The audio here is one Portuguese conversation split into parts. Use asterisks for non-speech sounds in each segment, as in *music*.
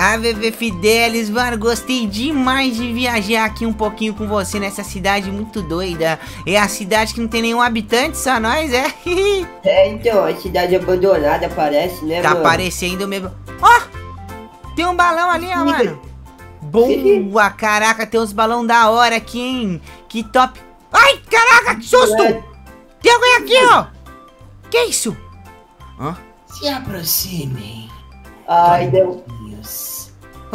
Ah, bebê Fidelis, mano, gostei demais de viajar aqui um pouquinho com você nessa cidade muito doida. É a cidade que não tem nenhum habitante, só nós, é? *laughs* É, então, a cidade abandonada parece, né, tá mano? parecendo mesmo. Ó! tem um balão ali, ó, mano. Boa, caraca, tem uns balão da hora aqui, hein? Que top. Ai, caraca, que susto! É. Tem alguém aqui, ó! Que isso? Hã? Se aproximem. Ai, deu. Deus.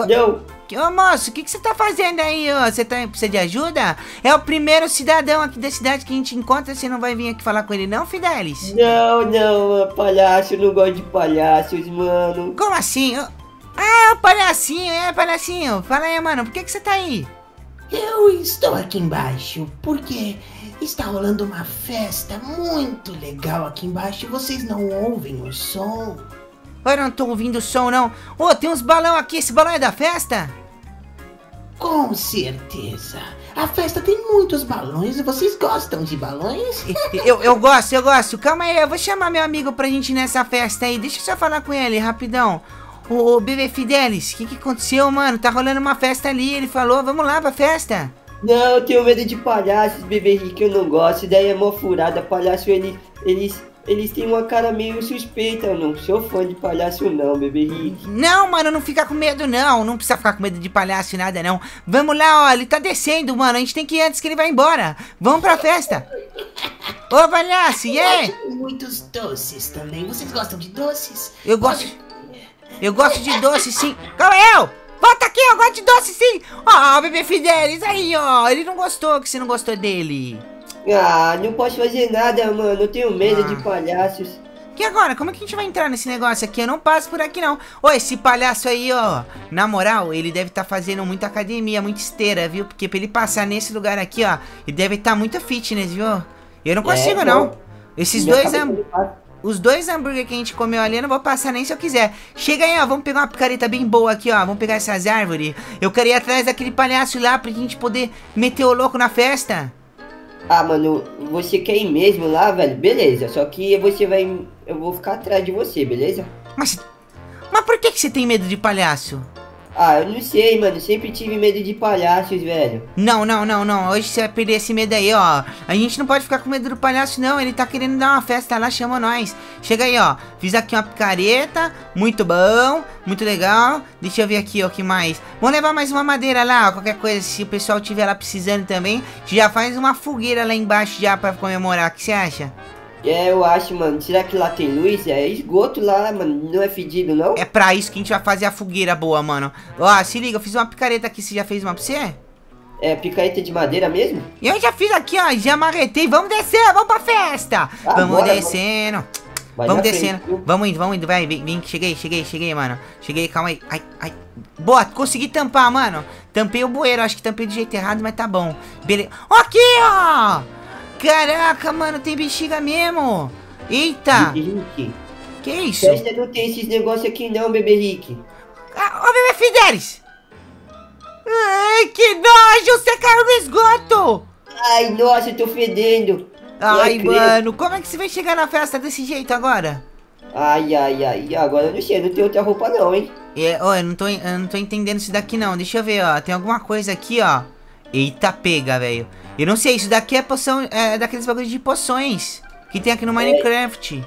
Deu. Que- Ô moço, o que, que você tá fazendo aí? Você tá, precisa de ajuda? É o primeiro cidadão aqui da cidade que a gente encontra, você não vai vir aqui falar com ele não, Fidelis? Não, não, é palhaço, eu não gosto de palhaços, mano. Como assim? Ah, é o palhacinho, é palhacinho. Fala aí, mano, por que, que você tá aí? Eu estou aqui embaixo porque está rolando uma festa muito legal aqui embaixo e vocês não ouvem o som. Eu não tô ouvindo o som, não. Ô, tem uns balão aqui, esse balão é da festa? Com certeza. A festa tem muitos balões e vocês gostam de balões? *laughs* Eu, eu gosto, eu gosto. Calma aí, eu vou chamar meu amigo pra gente ir nessa festa aí. Deixa eu só falar com ele, rapidão. Ô, ô bebê Fidelis, o que, que aconteceu, mano? Tá rolando uma festa ali. Ele falou, vamos lá pra festa. Não, eu tenho medo de palhaços, bebê rico, eu não gosto. Daí é mó furada. Palhaço, eles, eles, eles têm uma cara meio suspeita. Eu não sou fã de palhaço, não, bebê rico. Não, mano, não fica com medo, não. Não precisa ficar com medo de palhaço e nada, não. Vamos lá, ó. Ele tá descendo, mano. A gente tem que ir antes que ele vá embora. Vamos pra festa. Ô, palhaço, e aí? Muitos doces também. Vocês gostam de doces? Eu gosto. Eu gosto de doce, sim. Calma aí, eu! Volta aqui, eu gosto de doce, sim! Ó, bebê Fidelis, aí, ó. Ele não gostou, que você não gostou dele. Ah, não posso fazer nada, mano. Eu tenho medo Ah. de palhaços. E agora, como é que a gente vai entrar nesse negócio aqui? Eu não passo por aqui, não. Ô, esse palhaço aí, ó. Na moral, ele deve estar fazendo muita academia, muita esteira, viu? Porque pra ele passar nesse lugar aqui, ó, ele deve estar muito fitness, viu? Eu não consigo, É, não. Esses dois. Os dois hambúrguer que a gente comeu ali, eu não vou passar nem se eu quiser. Chega aí, ó, vamos pegar uma picareta bem boa aqui, ó. Vamos pegar essas árvores. Eu quero ir atrás daquele palhaço lá pra gente poder meter o louco na festa. Ah, mano, você quer ir mesmo lá, velho? Beleza, só que você vai. Eu vou ficar atrás de você, beleza? Mas. Mas por que, que você tem medo de palhaço? Ah, eu não sei, mano. Sempre tive medo de palhaços, velho. Não, não, não, não. Hoje você vai perder esse medo aí, ó. A gente não pode ficar com medo do palhaço, não. Ele tá querendo dar uma festa lá, chama nós. Chega aí, ó. Fiz aqui uma picareta. Muito bom. Muito legal. Deixa eu ver aqui, ó, o que mais. Vamos levar mais uma madeira lá, ó. Qualquer coisa, se o pessoal tiver lá precisando também. Já faz uma fogueira lá embaixo já pra comemorar. O que você acha? É, eu acho, mano. Será que lá tem luz? É esgoto lá, mano. Não é fedido, não? É pra isso que a gente vai fazer a fogueira boa, mano. Ó, se liga, eu fiz uma picareta aqui. Você já fez uma pra você? É picareta de madeira mesmo? Eu já fiz aqui, ó, já amarretei. Vamos descer, vamos pra festa. Ah, vamos bora, descendo. Vai vamos frente, descendo. viu? vamos indo, vamos indo. Vai, vem, vem. Cheguei, cheguei, cheguei, mano. Cheguei, calma aí. Ai, ai. Boa, consegui tampar, mano. Tampei o bueiro. Acho que tampei do jeito errado, mas tá bom. Beleza. Ó, Aqui, ó. Caraca, mano, tem bexiga mesmo. Eita. Rick. Que isso? Festa não tem esses negócios aqui, não, bebê Rick. Ah, Ô, bebê Fidelis. Ai, que nojo. Você caiu no esgoto. Ai, nossa, eu tô fedendo. Ai, credo. mano, como é que você vai chegar na festa desse jeito agora? Ai, ai, ai. Agora eu não sei, eu não tenho outra roupa, não, hein? É, ó, eu não, tô, eu não tô entendendo isso daqui não. Deixa eu ver, ó. Tem alguma coisa aqui, ó. Eita, pega, velho. Eu não sei, isso daqui é poção. É daqueles bagulhos de poções. Que tem aqui no Minecraft.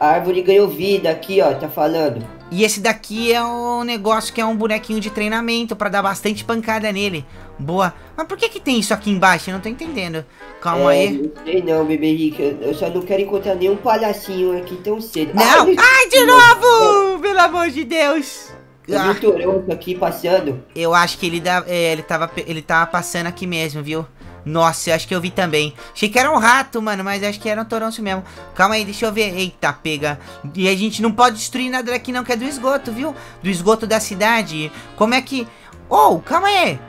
A árvore ganhou vida aqui, ó, tá falando. E esse daqui é o negócio que é um bonequinho de treinamento pra dar bastante pancada nele. Boa. Mas por que que tem isso aqui embaixo? Eu não tô entendendo. Calma é, aí. Não sei não, bebê Rick. Eu eu só não quero encontrar nenhum palhacinho aqui tão cedo. Não! Ai, *laughs* Ai, de novo! Pelo amor de Deus! Eu vi o Toronto aqui passando. Eu acho que ele, dá, é, ele, tava, ele tava passando aqui mesmo, viu? Nossa, eu acho que eu vi também. Achei que era um rato, mano, mas acho que era um toronço mesmo. Calma aí, deixa eu ver. Eita, pega. E a gente não pode destruir nada daqui não, que é do esgoto, viu? Do esgoto da cidade. Como é que... Oh, calma aí.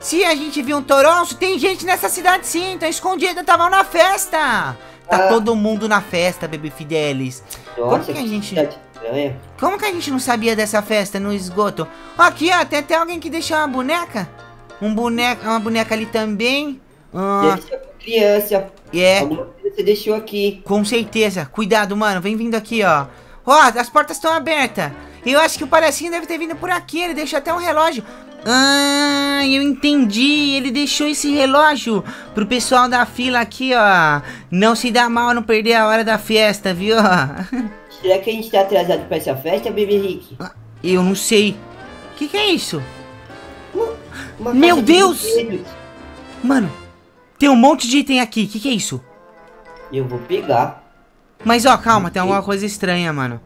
Se a gente viu um toronço, tem gente nessa cidade sim. Tá escondida, tava na festa. Tá Ah. todo mundo na festa, bebê Fidelis. Como Nossa, que a gente- cidade estranha. Como que a gente não sabia dessa festa no esgoto? Aqui, ó, tem até alguém que deixou uma boneca. Um boneca, uma boneca ali também. Ah, Deve ser criança. é, Alguma coisa você deixou aqui. com certeza. Cuidado, mano. Vem vindo aqui, ó. Ó, as portas estão abertas. Eu acho que o palhacinho deve ter vindo por aqui. Ele deixou até um relógio. Ah, eu entendi. Ele deixou esse relógio pro pessoal da fila aqui, ó. Não se dá mal não perder a hora da festa, viu? *laughs* Será que a gente tá atrasado pra essa festa, bebê Rick? Eu não sei. O que, que é isso? Uma Meu caixa de Deus! brinquedos. Mano, tem um monte de item aqui. O que, que é isso? Eu vou pegar. Mas ó, calma, tem alguma coisa estranha, mano.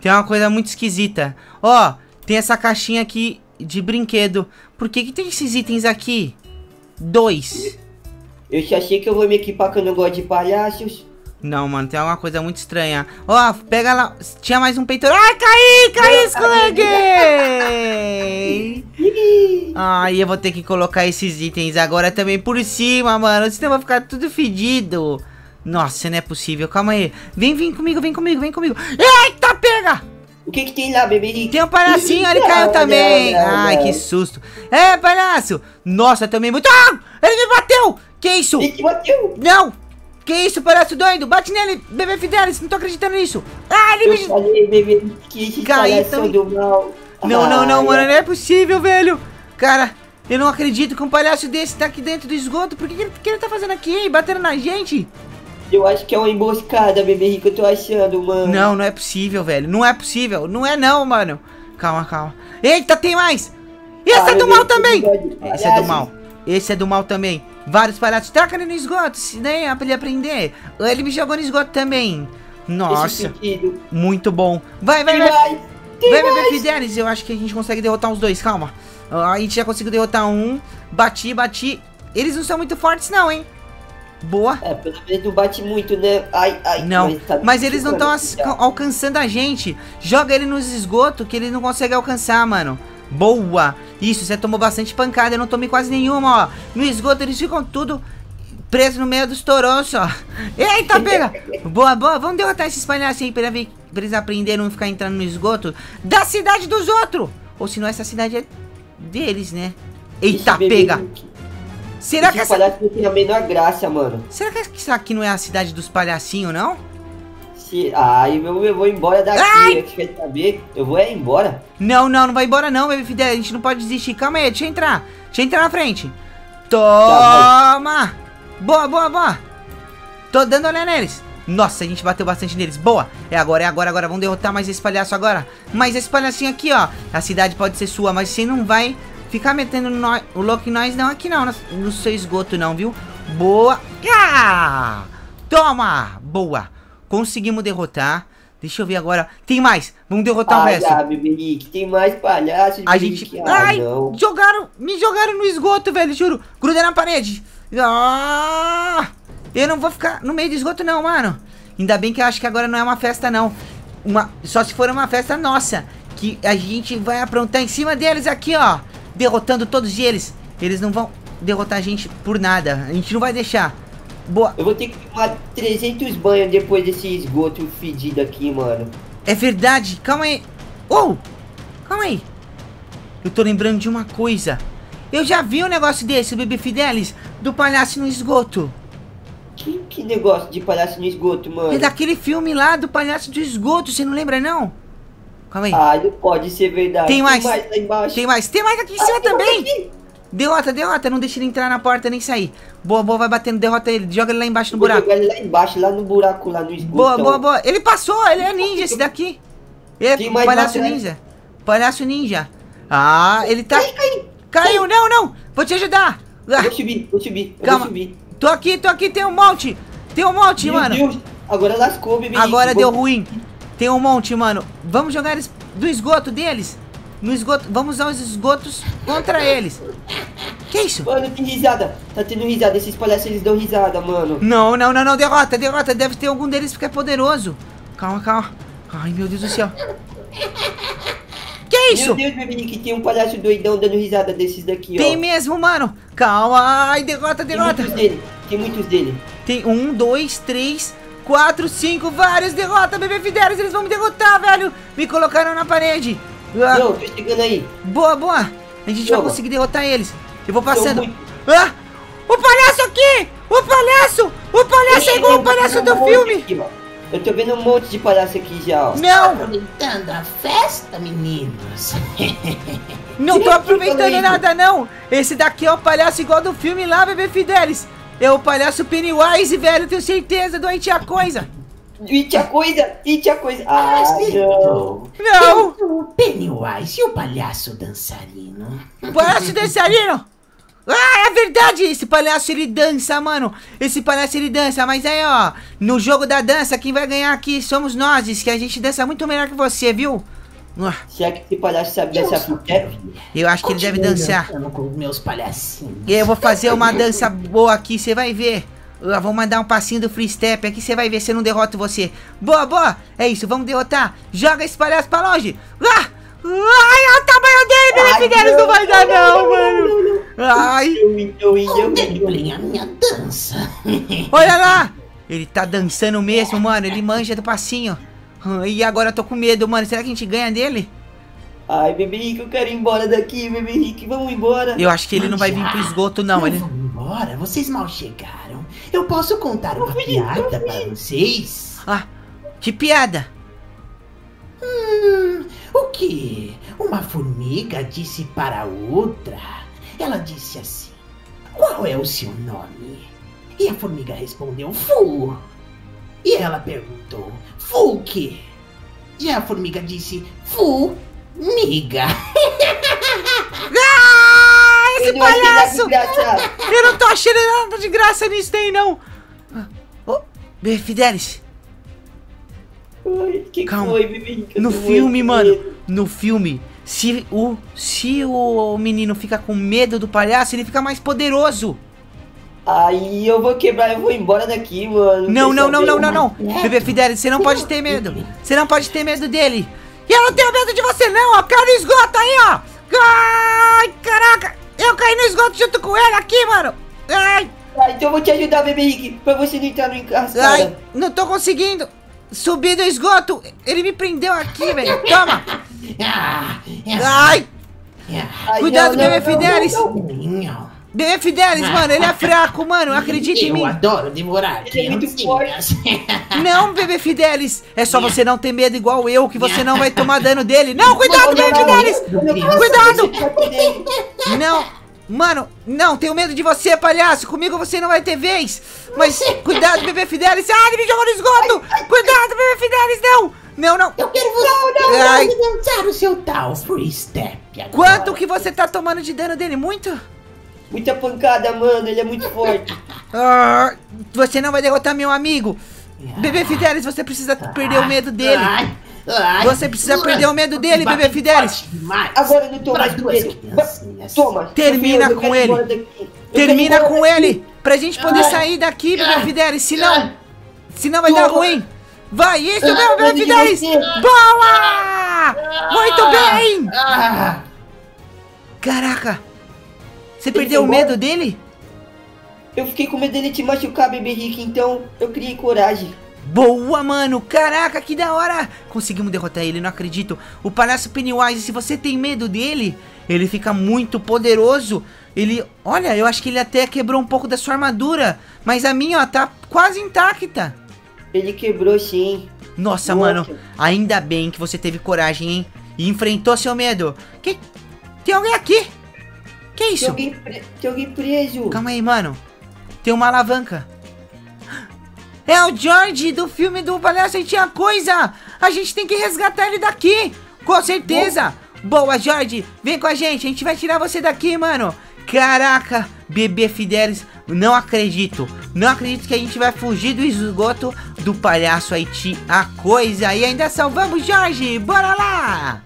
Tem uma coisa muito esquisita. Ó, tem essa caixinha aqui de brinquedo. Por que que tem esses itens aqui? Dois. Eu já achei que eu vou me equipar que eu não gosto de palhaços. Não, mano, tem alguma coisa muito estranha. Ó, pega lá. Tinha mais um peitoral. Ai, caí, caí, escorreguei. *laughs* Ai, eu vou ter que colocar esses itens agora também por cima, mano. Senão vai ficar tudo fedido. Nossa, não é possível. Calma aí. Vem, vem comigo, vem comigo, vem comigo. Eita, pega! O que que tem lá, bebê? Tem um palhacinho, ele caiu também. não, não, Ai, não. que susto. É, palhaço. Nossa, também muito... Ah, ele me bateu. Que isso? Ele te bateu. Não. Que isso, palhaço doido? Bate nele, bebê Fidelis. Não tô acreditando nisso. Ah, ele Eu me... falei, bebê que são também. do mal. Não, não, não, Ai, mano, não é possível, velho. Cara, eu não acredito que um palhaço desse tá aqui dentro do esgoto. Por que, ele, que ele tá fazendo aqui? Batendo na gente? Eu acho que é uma emboscada, bebê Rick, eu tô achando, mano. Não, não é possível, velho. Não é possível. Não é não, mano. Calma, calma. Eita, tem mais. Esse Ah, é do mal também. Esse é do mal. Esse é do mal também. Vários palhaços. Taca ele no esgoto, se nem é pra ele aprender. Ele me jogou no esgoto também. Nossa, muito bom. Vai, vai, vai. Vai, bebê mais. Fidelis, eu acho que a gente consegue derrotar os dois, calma. A gente já conseguiu derrotar um. Bati, bati. Eles não são muito fortes, não, hein? Boa. É, pelo menos não bate muito, né? Ai, ai. Não, tá mas eles não estão ficando alcançando a gente. Joga ele nos esgotos que ele não consegue alcançar, mano. Boa. Isso, você tomou bastante pancada. Eu não tomei quase nenhuma, ó. No esgoto eles ficam tudo presos no meio dos torões, ó. Eita, pega. *laughs* boa, boa. Vamos derrotar esses palhaços aí pra, ver, pra eles aprenderem a não ficar entrando no esgoto da cidade dos outros. Ou senão essa cidade é deles, né? Eita, pega. Será que essa... palhaço não tem a menor graça, mano. Será que isso aqui não é a cidade dos palhacinhos, não? Se... Ai, eu, eu vou embora daqui. Ai! Quer saber? Eu vou é embora. Não, não, não vai embora não, Baby Fidel. A gente não pode desistir. Calma aí, deixa eu entrar. Deixa eu entrar na frente. Toma! Boa, boa, boa. Tô dando olhada neles. Nossa, a gente bateu bastante neles. Boa. É agora, é agora, agora. Vamos derrotar mais esse palhaço agora. Mais esse palhacinho aqui, ó. A cidade pode ser sua, mas você não vai ficar metendo nó- o louco em nós não aqui não. No, no seu esgoto não, viu? Boa. Ah! Toma! Boa. Conseguimos derrotar. Deixa eu ver agora. Tem mais. Vamos derrotar o Ai, resto. ah, Rick, tem mais palhaços. A gente. Ah, Ai, não. jogaram. Me jogaram no esgoto, velho, juro. Gruda na parede. Ah, eu não vou ficar no meio do esgoto, não, mano. Ainda bem que eu acho que agora não é uma festa, não. Uma, só se for uma festa nossa. Que a gente vai aprontar em cima deles aqui, ó. Derrotando todos eles. Eles não vão derrotar a gente por nada. A gente não vai deixar. Boa. Eu vou ter que tomar 300 banhos depois desse esgoto fedido aqui, mano. É verdade. Calma aí. Oh! Calma aí. Eu tô lembrando de uma coisa. Eu já vi um negócio desse, Bebê Fidelis, do palhaço no esgoto. Que, que negócio de palhaço no esgoto, mano? É daquele filme lá do palhaço do esgoto, você não lembra não? Calma aí. Ah, não pode ser verdade. Tem mais. lá embaixo. Tem mais, tem mais aqui em Ah, cima tem mais também. aqui. Derrota, derrota, não deixa ele entrar na porta nem sair. Boa, boa, vai batendo, derrota ele, joga ele lá embaixo no Vou buraco. jogar ele lá embaixo, lá no buraco, lá no esgoto. Boa, boa, boa. Ele passou, ele é ninja esse daqui. Ele é palhaço atrás. ninja. Palhaço ninja. Ah, ele tá... Cai, cai. Caiu, não, não. Vou te ajudar. Eu vou subir, vou subir, Calma. vou subir. tô aqui, tô aqui, tem um monte. Tem um monte, Meu mano. Deus, agora lascou, bebê. Agora deu ruim. Tem um monte, mano. Vamos jogar eles do esgoto deles. No esgoto. Vamos usar os esgotos contra eles. Que isso? Mano, tem risada. Tá tendo risada. Esses palhaços, eles dão risada, mano. Não, não, não, não. Derrota, derrota. Deve ter algum deles que é poderoso. Calma, calma. Ai, meu Deus do céu. Que isso? Meu Deus, bebê, que tem um palhaço doidão dando risada desses daqui, Tem ó. mesmo, mano. Calma. Ai, derrota, Tem derrota. muitos dele. Tem muitos dele. Tem um, dois, três, quatro, cinco, vários. Derrota, bebê Fidelis. Eles vão me derrotar, velho. Me colocaram na parede. Ah, Não, tô chegando aí. boa, boa. A gente vai conseguir derrotar eles. Eu vou passando. muito- Ah! O palhaço aqui! O palhaço! O palhaço é igual o palhaço do um filme! aqui. Eu tô vendo um monte de palhaço aqui já, ó. Não! Aproveitando a festa, meninos. Não tô aproveitando nada, não! Esse daqui é o palhaço igual do filme lá, bebê Fidelis! É o palhaço Pennywise, velho, tenho certeza, doente a coisa! E tinha coisa, e tinha coisa. Ah, não. Não! O Pennywise e o palhaço dançarino. Palhaço dançarino! Ah, é verdade! Esse palhaço ele dança, mano! Esse palhaço ele dança, mas aí, ó, no jogo da dança, quem vai ganhar aqui somos nós, que a gente dança muito melhor que você, viu? Ah, Será que esse palhaço sabe dançar ver. Eu acho que ele deve dançar. dançando com os meus palhacinhos. E eu vou fazer uma dança boa aqui, você vai ver. Eu vou mandar um passinho do free step aqui, você vai ver se eu não derroto você. Boa, boa! É isso, vamos derrotar. Joga esse palhaço pra longe. Ah! Ai, olha o tamanho dele, Ai, meu Fidelis, não vai dar não, mano. Ai. Contemplem a minha dança. *laughs* olha lá. Ele tá dançando mesmo, mano, ele manja do passinho. E agora eu tô com medo, mano, será que a gente ganha dele? Ai, bebê Rick, eu quero ir embora daqui, bebê Rick. Vamos embora. Eu acho que ele não vai vir pro esgoto não, ele... Vamos embora, vocês mal chegaram. Eu posso contar uma piada para vocês? Ah, que piada. Hum, o que? Uma formiga disse para outra. Ela disse assim: Qual é o seu nome? E a formiga respondeu: Fu. E ela perguntou: Fu o quê? E a formiga disse: Fu, miga. *laughs* Ah, esse não nada palhaço! Eu não tô achando nada de graça nisso daí, não. Ah, Ô, Bebê Fidelis, Ai, que Calma. foi? Eu no filme, mano, no filme, se o, se o menino fica com medo do palhaço, ele fica mais poderoso. Aí eu vou quebrar, eu vou embora daqui, mano. Não, não, não, saber? não, não, *laughs* não. Bebê Fidelis, você não pode ter medo. Você não pode ter medo dele. E eu não tenho medo de você, não, ó. Cai no esgoto aí, ó. Ai, esgoto junto com ele aqui, mano. Ai, Ah, então eu vou te ajudar, bebê Rick, pra você não entrar no ai, encarcado. não tô conseguindo. Subir do esgoto. Ele me prendeu aqui, velho. Toma. Ah, Ai, ah, Ai, cuidado, bebê Fidelis. não. Bebê Fidelis, mano, ele é fraco, mano. Acredita em Eu mim. adoro devorar Ele é muito criancinhas. Não, bebê Fidelis. É só você não ter medo igual eu, que você não vai tomar dano dele. Não, cuidado, bebê Fidelis. Cuidado. Não, mano, não, tenho medo de você, palhaço. Comigo você não vai ter vez. Mas cuidado, bebê Fidelis. Ah, ele me jogou no esgoto. Cuidado, bebê Fidelis, não. Não, não. Eu quero você não, Ai. dançar o seu tal free step agora. Quanto que você tá tomando de dano dele? Muito? Muita pancada, mano, ele é muito forte. *laughs* Ah, você não vai derrotar meu amigo. Bebê Fidelis, você precisa perder o medo dele. Ai, ai. Você precisa perder o medo dele, bebê Fidelis. Agora eu não tô mais com ele. Toma. Termina eu com ele. Termina com ele. Pra gente poder Ai. sair daqui, bebê Ai. Fidelis. Senão, Ai. senão vai dar ruim. Vai, isso, Ah, meu, bebê Fidelis. Boa! Muito bem. Ah, Caraca. Você Ele perdeu o medo embora? dele? Eu fiquei com medo dele te machucar, bebê Rick, então eu criei coragem. Boa, mano! Caraca, que da hora! Conseguimos derrotar ele, não acredito. O palhaço Pennywise, se você tem medo dele, ele fica muito poderoso. Ele, olha, eu acho que ele até quebrou um pouco da sua armadura, mas a minha, ó, tá quase intacta. Ele quebrou sim. Nossa, Nossa. mano, ainda bem que você teve coragem, hein? E enfrentou seu medo. Que... Tem alguém aqui? Que Tem isso? alguém, pre- tem alguém preso. Calma aí, mano. Tem uma alavanca. É o George do filme do Palhaço e Tinha Coisa. A gente tem que resgatar ele daqui. Com certeza. Boa, George. Vem com a gente. A gente vai tirar você daqui, mano. Caraca, bebê Fidelis. Não acredito. Não acredito que a gente vai fugir do esgoto do palhaço Haiti a coisa. E ainda salvamos Jorge. Bora lá.